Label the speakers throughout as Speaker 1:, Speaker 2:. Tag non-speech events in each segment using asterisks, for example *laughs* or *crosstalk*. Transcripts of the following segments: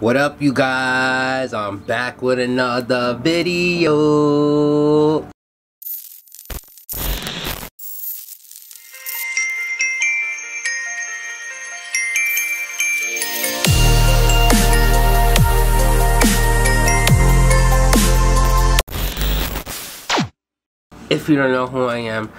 Speaker 1: What up you guys? I'm back with another video. If you don't know who I am,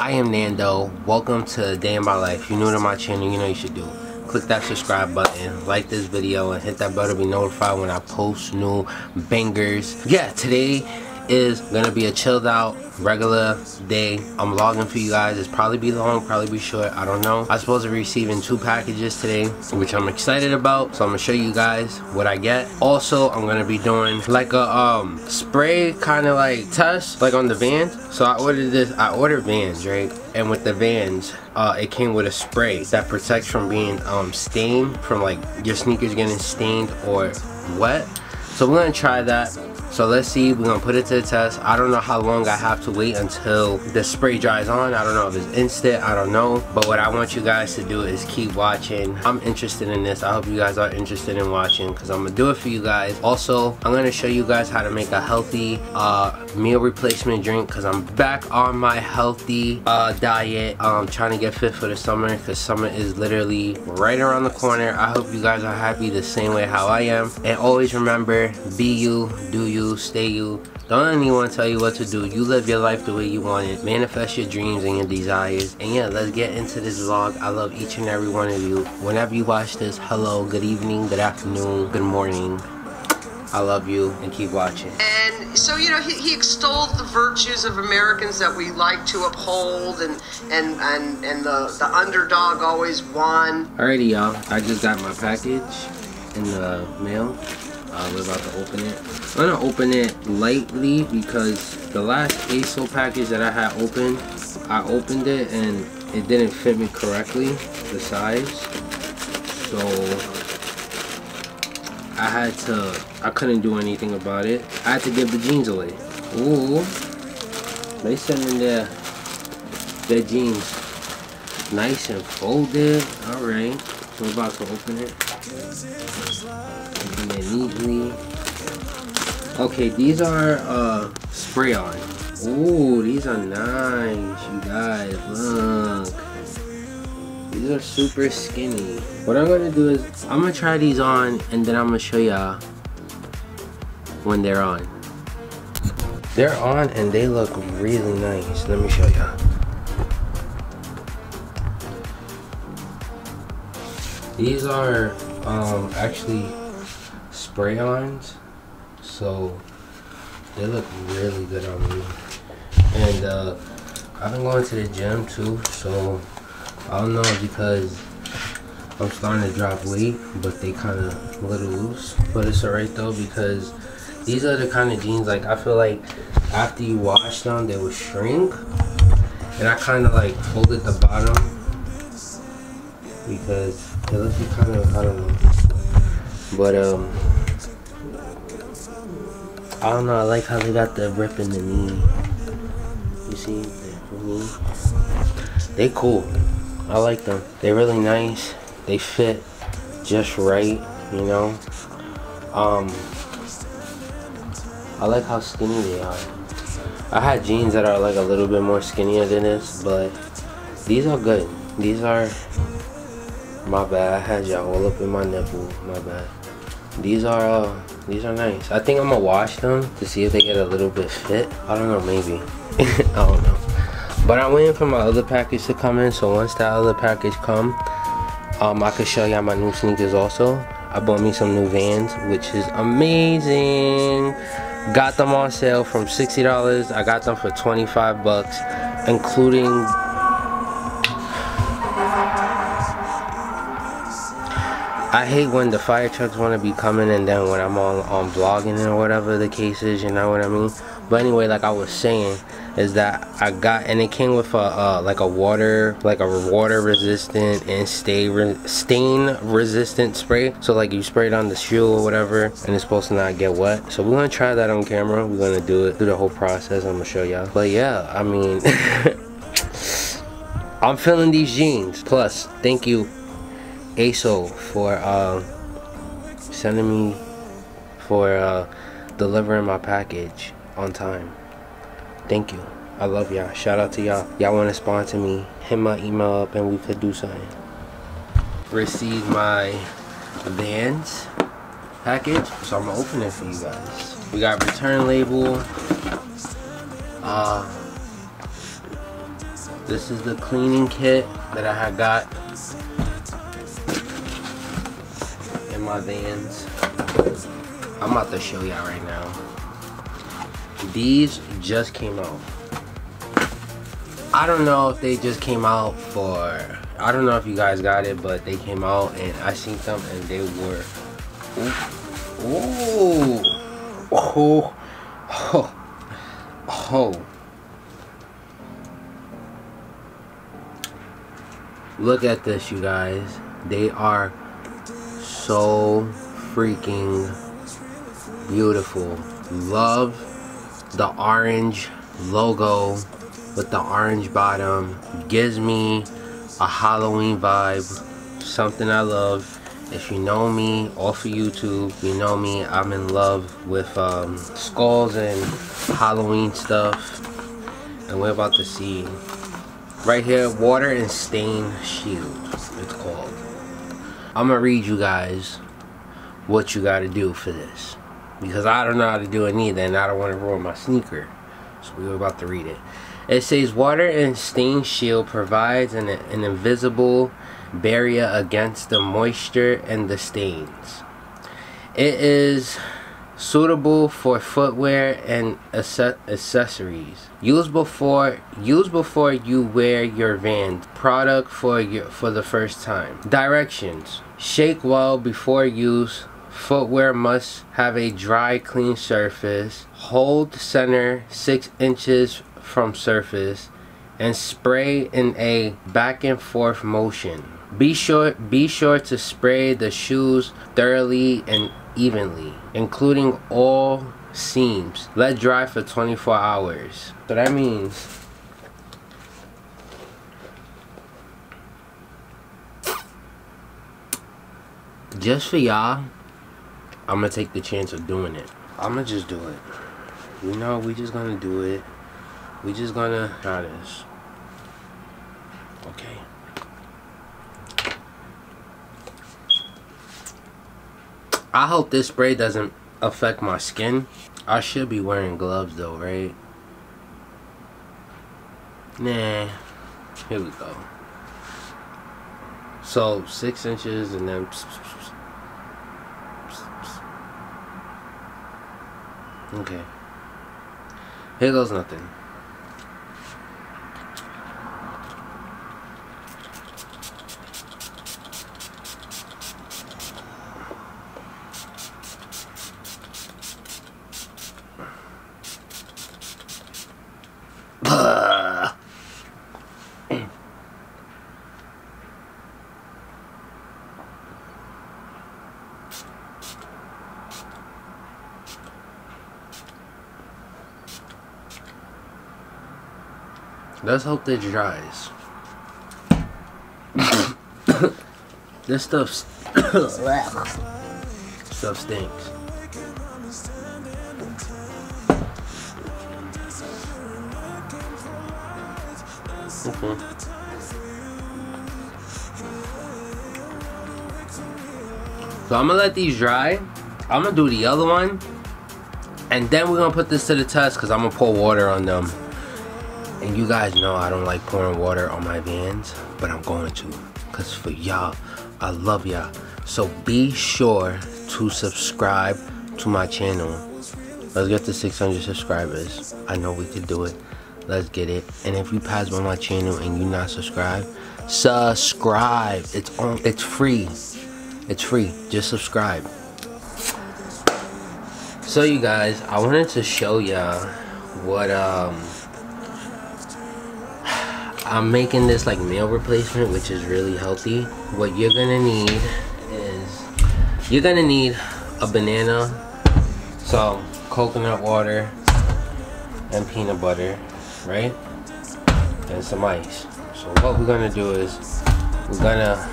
Speaker 1: I am Nando. Welcome to Day in My Life. If you're new to my channel, you know you should do click that subscribe button like this video and hit that bell to be notified when i post new bangers. Yeah today is gonna be a chilled out regular day. I'm vlogging for you guys. It's probably be long probably be short. I don't know. I'm supposed to be receiving two packages today which i'm excited about. So i'm gonna show you guys what i get. Also i'm gonna be doing like a um spray kind of like test like on the vans. So i ordered this i ordered vans right and with the vans uh, it came with a spray that protects from being um, stained from like your sneakers getting stained or wet. So we're gonna try that so let's see, we're gonna put it to the test. I don't know how long I have to wait until the spray dries on. I don't know if it's instant, I don't know. But what I want you guys to do is keep watching. I'm interested in this. I hope you guys are interested in watching because I'm gonna do it for you guys. Also, I'm gonna show you guys how to make a healthy uh, meal replacement drink because I'm back on my healthy uh, diet. I'm trying to get fit for the summer because summer is literally right around the corner. I hope you guys are happy the same way how I am. And always remember, be you, do you, stay you. Don't anyone tell you what to do. You live your life the way you want it. Manifest your dreams and your desires. And yeah, let's get into this vlog. I love each and every one of you. Whenever you watch this, hello, good evening, good afternoon, good morning. I love you and keep watching.
Speaker 2: And so, you know, he, he extolled the virtues of Americans that we like to uphold and and and, and the, the underdog always won.
Speaker 1: Alrighty, y'all. I just got my package in the mail. Uh, we're about to open it. I'm gonna open it lightly because the last ASOS package that I had opened, I opened it and it didn't fit me correctly, the size. So I had to, I couldn't do anything about it. I had to give the jeans away. Ooh, they sending their, their jeans nice and folded. All right, so we're about to open it neatly. Okay, these are uh, spray on. Ooh, these are nice, you guys. Look. These are super skinny. What I'm gonna do is, I'm gonna try these on and then I'm gonna show y'all when they're on. They're on and they look really nice. Let me show y'all. These are um, actually spray-ons so they look really good on me. And uh, I've been going to the gym too so I don't know because I'm starting to drop weight but they kind of a little loose. But it's alright though because these are the kind of jeans like I feel like after you wash them they will shrink. And I kind of like folded the bottom because they look kind of I don't know. But um I don't know, I like how they got the rip in the knee. You see, the knee. They cool. I like them. They're really nice. They fit just right, you know. Um, I like how skinny they are. I had jeans that are like a little bit more skinnier than this, but these are good. These are, my bad, I had y'all all up in my nipple, my bad. These are, uh, these are nice. I think I'm gonna wash them to see if they get a little bit fit. I don't know, maybe. *laughs* I don't know. But I'm waiting for my other package to come in. So once that other package come, um, I could show y'all my new sneakers also. I bought me some new Vans, which is amazing. Got them on sale from $60. I got them for 25 bucks, including I hate when the fire trucks want to be coming and then when I'm on, on vlogging or whatever the case is, you know what I mean? But anyway, like I was saying, is that I got, and it came with a, uh, like a water, like a water resistant and stay re stain resistant spray. So like you spray it on the shoe or whatever, and it's supposed to not get wet. So we're gonna try that on camera. We're gonna do it, do the whole process. I'm gonna show y'all. But yeah, I mean, *laughs* I'm feeling these jeans. Plus, thank you ASOS for uh, sending me for uh, delivering my package on time. Thank you. I love y'all. Shout out to y'all. Y'all want to sponsor me? Hit my email up and we could do something. Received my Vans package, so I'm gonna open it for you guys. We got return label. Uh, this is the cleaning kit that I had got my Vans. I'm about to show y'all right now. These just came out. I don't know if they just came out for I don't know if you guys got it but they came out and I seen them and they were ooh, ooh oh *laughs* oh oh look at this you guys they are so freaking beautiful. Love the orange logo with the orange bottom. Gives me a Halloween vibe something I love. If you know me off of YouTube you know me I'm in love with um, skulls and Halloween stuff. And we're about to see right here water and stain shield it's called I'm gonna read you guys what you gotta do for this. Because I don't know how to do it either and I don't want to ruin my sneaker. So we're about to read it. It says water and stain shield provides an, an invisible barrier against the moisture and the stains. It is suitable for footwear and accessories. Use before use before you wear your Vans product for your for the first time. Directions: Shake well before use. Footwear must have a dry, clean surface. Hold center 6 inches from surface and spray in a back and forth motion. Be sure be sure to spray the shoes thoroughly and evenly, including all seams. Let dry for 24 hours. So that means just for y'all, I'm gonna take the chance of doing it. I'm gonna just do it. We know we just gonna do it we just gonna try this okay I hope this spray doesn't affect my skin. I should be wearing gloves though right? Nah. Here we go. So six inches and then okay. Here goes nothing Let's hope that dries. *coughs* this stuff *coughs* stuff stinks. Mm-hmm. So I'm gonna let these dry. I'm gonna do the other one. And then we're gonna put this to the test because I'm gonna pour water on them. And you guys know I don't like pouring water on my Vans, but I'm going to. Because for y'all, I love y'all. So be sure to subscribe to my channel. Let's get to 600 subscribers. I know we can do it. Let's get it. And if you pass by my channel and you not subscribed, subscribe. It's on. It's free. It's free. Just subscribe. So you guys, I wanted to show y'all what um I'm making this like meal replacement, which is really healthy. What you're gonna need is you're gonna need a banana, so coconut water, and peanut butter right? And some ice. So what we're gonna do is we're gonna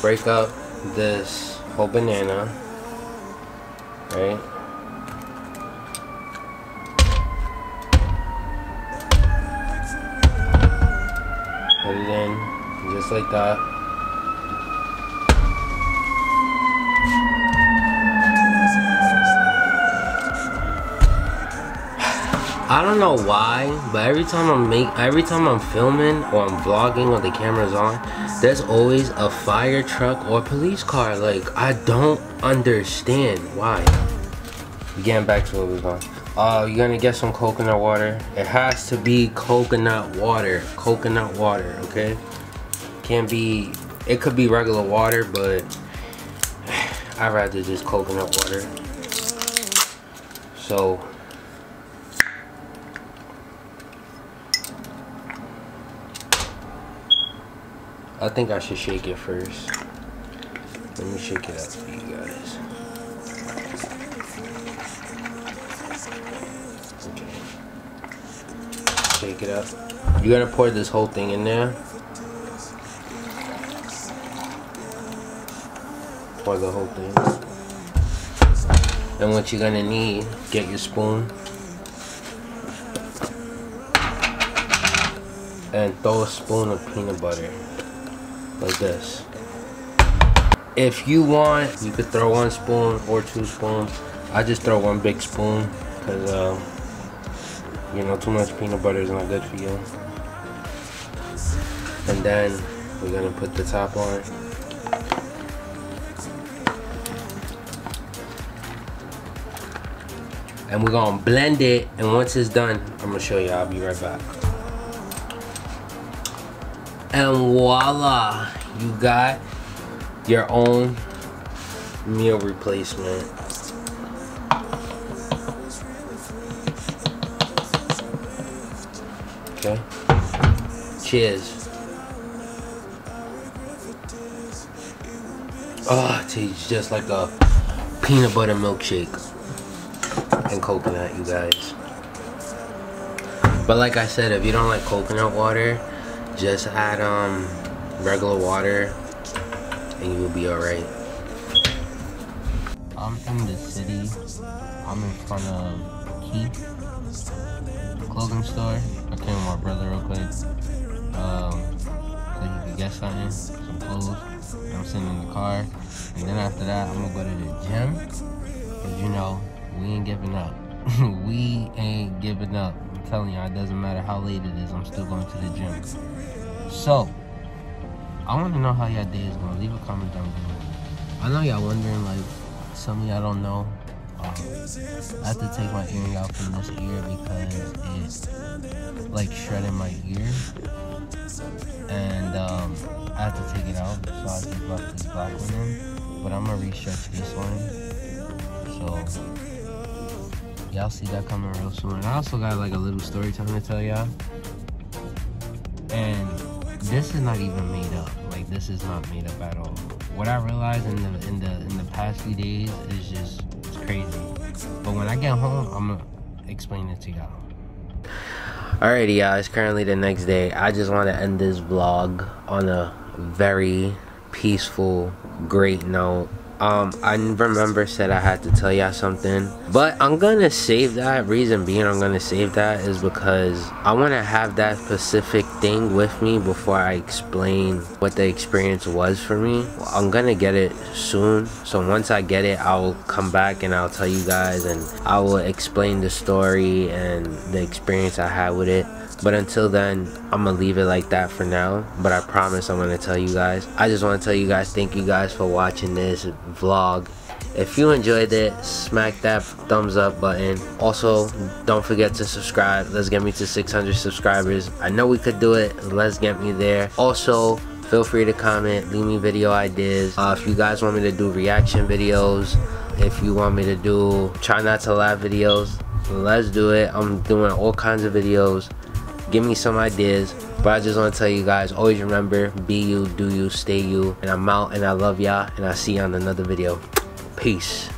Speaker 1: break up this whole banana, right? Put it in, just like that. I don't know why, but every time I'm make every time I'm filming or I'm vlogging or the camera's on, there's always a fire truck or police car. Like I don't understand why. Getting back to what we're going. Uh, you're gonna get some coconut water. It has to be coconut water. Coconut water, okay? Can't be. It could be regular water, but *sighs* I'd rather just coconut water. So I think I should shake it first. Let me shake it up for you guys. Shake it up. You gotta pour this whole thing in there. Pour the whole thing. And what you're gonna need, get your spoon. And throw a spoon of peanut butter like this. If you want, you could throw one spoon or two spoons. I just throw one big spoon because, um, you know, too much peanut butter is not good for you. And then we're to put the top on. And we're to blend it. And once it's done, I'm to show you. I'll be right back. And voila, you got your own meal replacement. Okay. Cheers. Oh, it tastes just like a peanut butter milkshake and coconut, you guys. But like I said, if you don't like coconut water, just add um regular water and you'll be alright. I'm in the city. I'm in front of Kith clothing store. Came with my brother real quick. Um, so you can get something, some clothes. I'm sitting in the car. And then after that, I'm gonna go to the gym. Cause you know, we ain't giving up. *laughs* we ain't giving up. I'm telling y'all, it doesn't matter how late it is, I'm still going to the gym. So, I want to know how y'all day is going. Leave a comment down below. I know y'all wondering, like, some of y'all don't know. I have to take my earring out from this ear because it, like, shredded my ear. And, um, I have to take it out, so I just left this black one in. But I'm to restretch this one. So, y'all see that coming real soon. And I also got, like, a little story time to tell y'all. And this is not even made up. Like this is not made up at all. What I realized in the in the in the past few days is just crazy. But when I get home, I'm gonna explain it to y'all. Alrighty, y'all. It's currently the next day. I just want to end this vlog on a very peaceful, great note. Um, I remember said I had to tell y'all something, but I'm gonna save that. Reason being, I'm gonna save that is because I want to have that specific thing with me before I explain what the experience was for me. I'm gonna get it soon, so once I get it, I'll come back and I'll tell you guys, and I will explain the story and the experience I had with it. But until then, I'm gonna leave it like that for now. But I promise I'm gonna tell you guys. I just wanna tell you guys, thank you guys for watching this vlog. If you enjoyed it, smack that thumbs up button. Also, don't forget to subscribe. Let's get me to 600 subscribers. I know we could do it. Let's get me there. Also, feel free to comment, leave me video ideas. Uh, if you guys want me to do reaction videos, if you want me to do try not to laugh videos, let's do it. I'm doing all kinds of videos give me some ideas but i just want to tell you guys always remember be you do you stay you. And i'm out and i love y'all and i'll see you on another video. Peace